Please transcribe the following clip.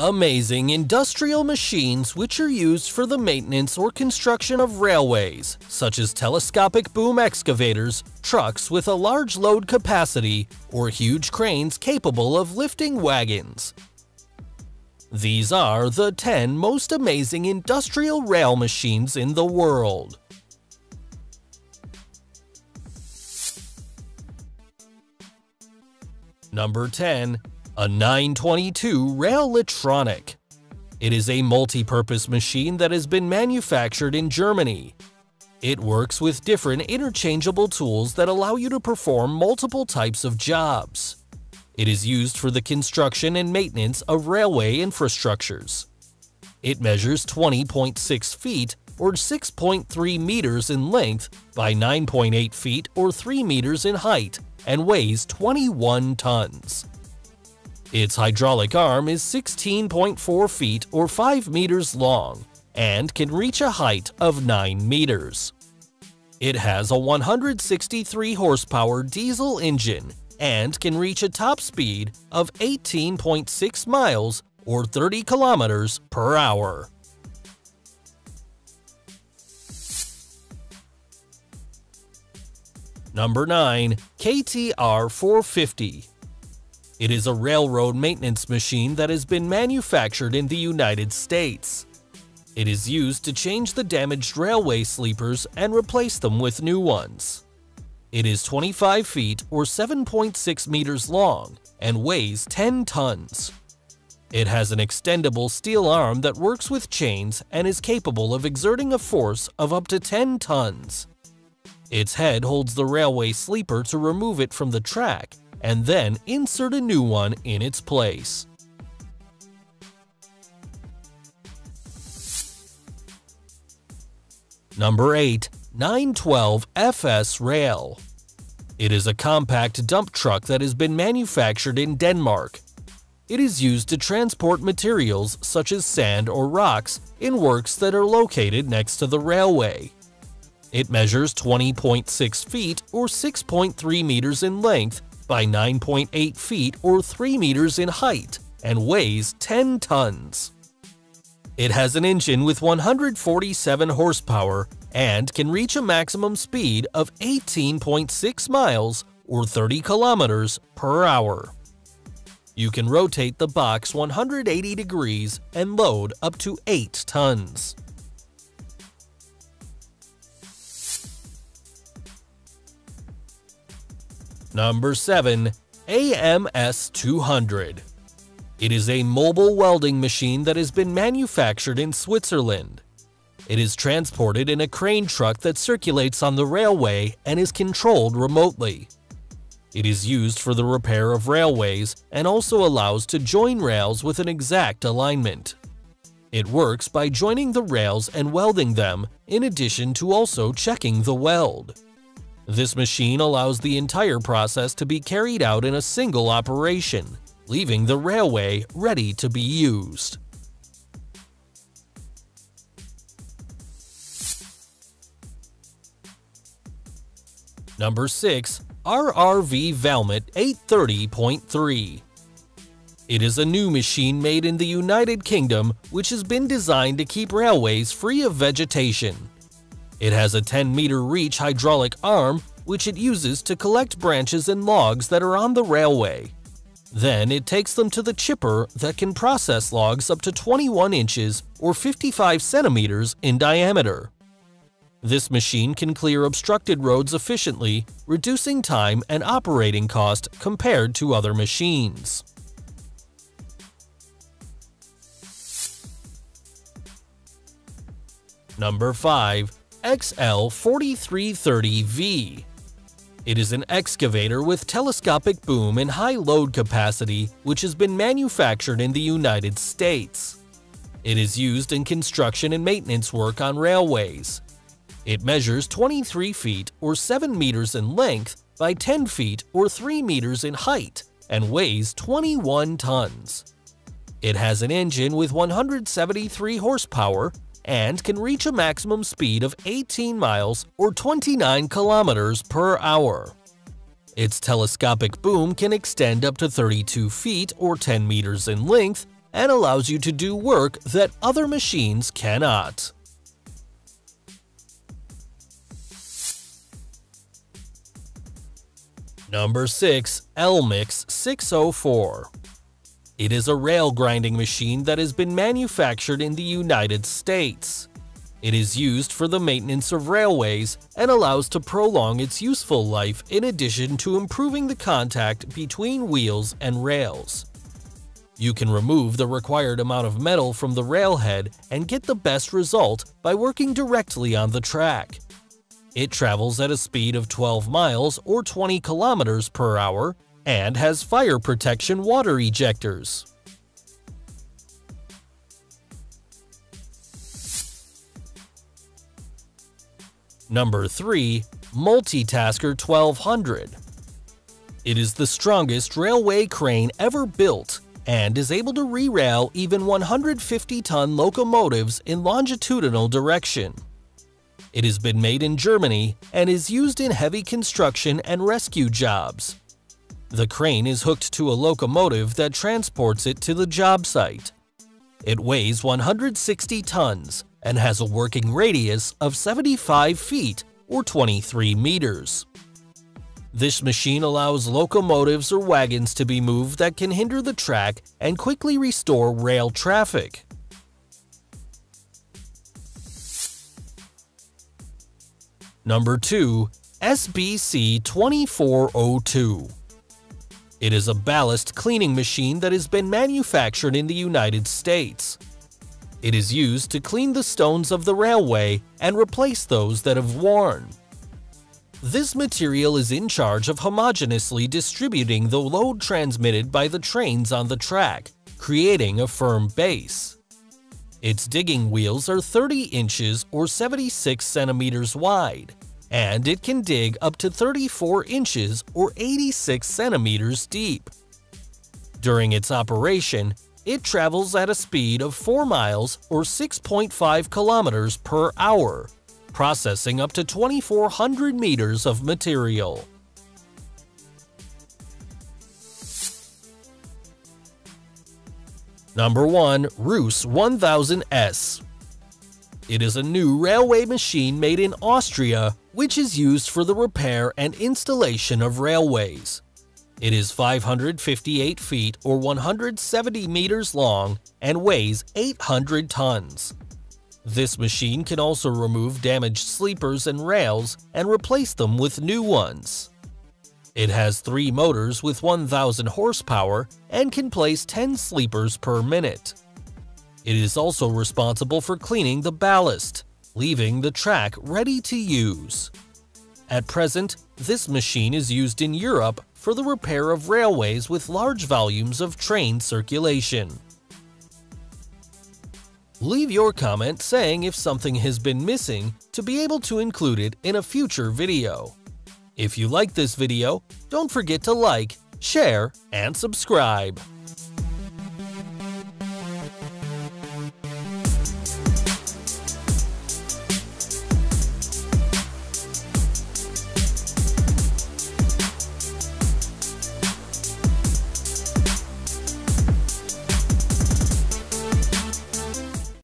Amazing industrial machines which are used for the maintenance or construction of railways, such as telescopic boom excavators, trucks with a large load capacity, or huge cranes capable of lifting wagons. These are the 10 most amazing industrial rail machines in the world. Number 10. A 922 Rail-Litronic. It is a multi-purpose machine that has been manufactured in Germany. It works with different interchangeable tools that allow you to perform multiple types of jobs. It is used for the construction and maintenance of railway infrastructures. It measures 20.6 feet or 6.3 meters in length by 9.8 feet or 3 meters in height and weighs 21 tons. Its hydraulic arm is 16.4 feet or 5 meters long and can reach a height of 9 meters. It has a 163 horsepower diesel engine and can reach a top speed of 18.6 miles or 30 kilometers per hour. Number 9. KTR 450 It is a railroad maintenance machine that has been manufactured in the United States. It is used to change the damaged railway sleepers and replace them with new ones. It is 25 feet or 7.6 meters long and weighs 10 tons. It has an extendable steel arm that works with chains and is capable of exerting a force of up to 10 tons. Its head holds the railway sleeper to remove it from the track and then insert a new one in its place. Number 8. 912 FS Rail It is a compact dump truck that has been manufactured in Denmark. It is used to transport materials such as sand or rocks in works that are located next to the railway. It measures 20.6 feet or 6.3 meters in length by 9.8 feet or 3 meters in height and weighs 10 tons. It has an engine with 147 horsepower and can reach a maximum speed of 18.6 miles or 30 kilometers per hour. You can rotate the box 180 degrees and load up to 8 tons. Number 7. AMS 200 It is a mobile welding machine that has been manufactured in Switzerland. It is transported in a crane truck that circulates on the railway and is controlled remotely. It is used for the repair of railways and also allows to join rails with an exact alignment. It works by joining the rails and welding them, in addition to also checking the weld. This machine allows the entire process to be carried out in a single operation, leaving the railway ready to be used. Number 6. RRV Valmet 830.3 It is a new machine made in the United Kingdom which has been designed to keep railways free of vegetation. It has a 10-meter reach hydraulic arm which it uses to collect branches and logs that are on the railway. Then it takes them to the chipper that can process logs up to 21 inches or 55 centimeters in diameter. This machine can clear obstructed roads efficiently, reducing time and operating cost compared to other machines. Number 5. XL4330V It is an excavator with telescopic boom and high load capacity which has been manufactured in the United States. It is used in construction and maintenance work on railways. It measures 23 feet or 7 meters in length by 10 feet or 3 meters in height and weighs 21 tons. It has an engine with 173 horsepower and can reach a maximum speed of 18 miles or 29 kilometers per hour. Its telescopic boom can extend up to 32 feet or 10 meters in length and allows you to do work that other machines cannot. Number 6. Elmix 604 It is a rail grinding machine that has been manufactured in the United States. It is used for the maintenance of railways and allows to prolong its useful life in addition to improving the contact between wheels and rails. You can remove the required amount of metal from the railhead and get the best result by working directly on the track. It travels at a speed of 12 miles or 20 kilometers per hour and has fire protection water ejectors. Number 3. Multitasker 1200 It is the strongest railway crane ever built and is able to rerail even 150-ton locomotives in longitudinal direction. It has been made in Germany and is used in heavy construction and rescue jobs. The crane is hooked to a locomotive that transports it to the job site. It weighs 160 tons and has a working radius of 75 feet or 23 meters. This machine allows locomotives or wagons to be moved that can hinder the track and quickly restore rail traffic. Number 2. SBC 2402 It is a ballast cleaning machine that has been manufactured in the United States. It is used to clean the stones of the railway and replace those that have worn. This material is in charge of homogeneously distributing the load transmitted by the trains on the track, creating a firm base. Its digging wheels are 30 inches or 76 centimeters wide, and it can dig up to 34 inches or 86 centimeters deep. During its operation, it travels at a speed of 4 miles or 6.5 kilometers per hour, processing up to 2,400 meters of material. Number 1. Roos 1000S It is a new railway machine made in Austria which is used for the repair and installation of railways. It is 558 feet or 170 meters long and weighs 800 tons. This machine can also remove damaged sleepers and rails and replace them with new ones. It has three motors with 1,000 horsepower and can place 10 sleepers per minute. It is also responsible for cleaning the ballast, leaving the track ready to use. At present, this machine is used in Europe for the repair of railways with large volumes of train circulation. Leave your comment saying if something has been missing to be able to include it in a future video. If you like this video, don't forget to like, share, and subscribe.